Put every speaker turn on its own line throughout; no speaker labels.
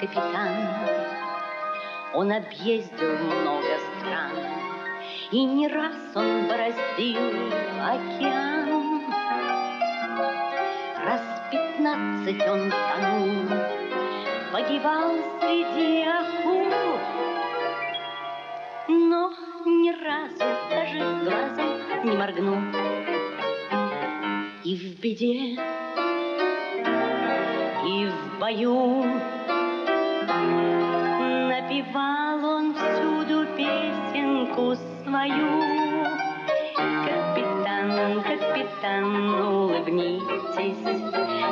капитан. Он объездил много стран, И не раз он бороздил океан. Раз пятнадцать он тонул, Погибал среди акул, Но ни разу даже глазом не моргнул. И в беде, бою Напевал он всюду песенку свою. Капитан, капитан, улыбнитесь,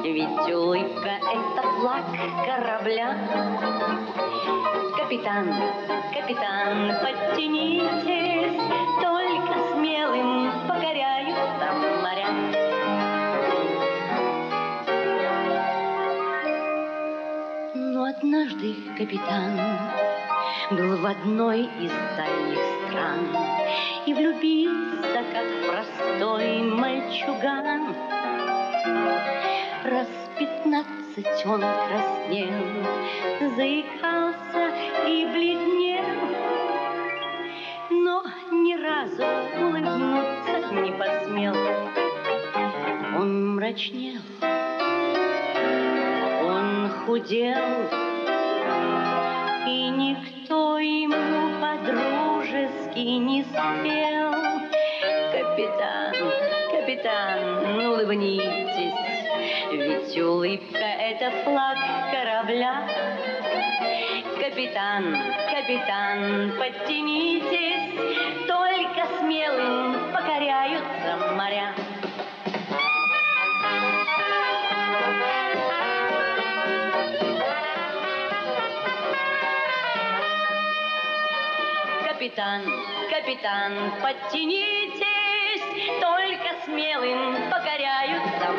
Ведь улыбка — это флаг корабля. Капитан, капитан, подтянитесь, Только однажды капитан был в одной из дальних стран И влюбился, как простой мальчуган. Раз пятнадцать он краснел, заикался и бледнел, Но ни разу улыбнуться не посмел. Он мрачнел, он худел, И никто ему по-дружески не спел. Капитан, капитан, улыбнитесь, Ведь улыбка — это флаг корабля. Капитан, капитан, подтянитесь, Только смелым капитан, капитан, подтянитесь, только смелым покоряются